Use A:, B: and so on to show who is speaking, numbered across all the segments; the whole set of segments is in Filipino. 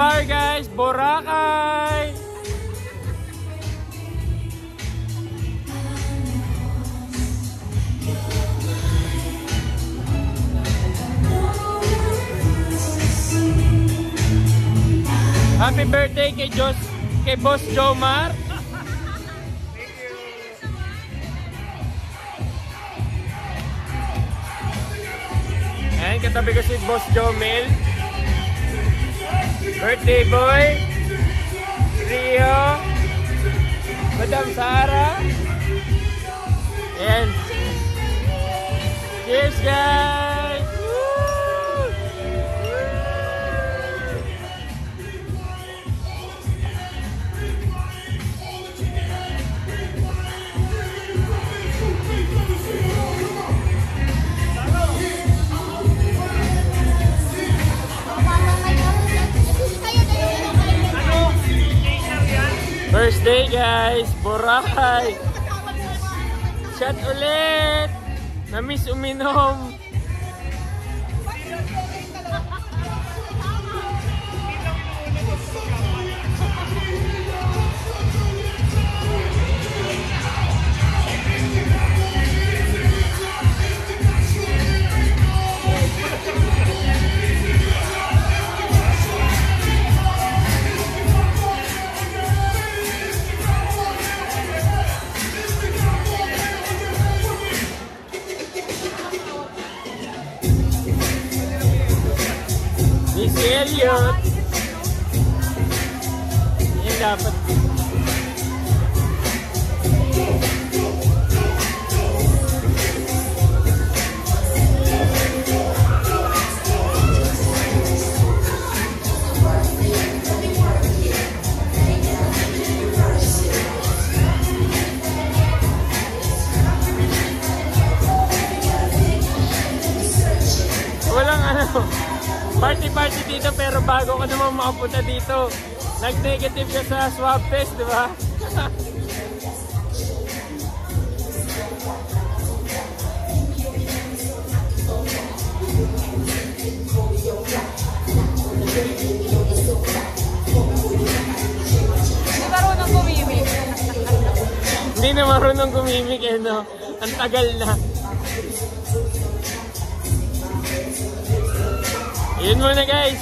A: Boracay! Happy birthday kay Jos, kay Boss Jomar. Ayan, katabi ko si Boss Jomel. Birthday boy. Rio. Madam Sara. Ayan. Cheers guys! First day guys, Boracay. Shot ulit. Namiss uminom. Miss Elliot. Yan dapat. Walang ano, party-party dito pero bago ka naman makapunta dito, nag-negative ka sa swab test, di ba? Hindi na marunong gumimik eh, no? Ang tagal na. Yun muna guys.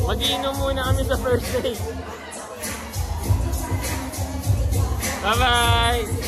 A: Mag-iinom muna kami sa first day. Bye-bye!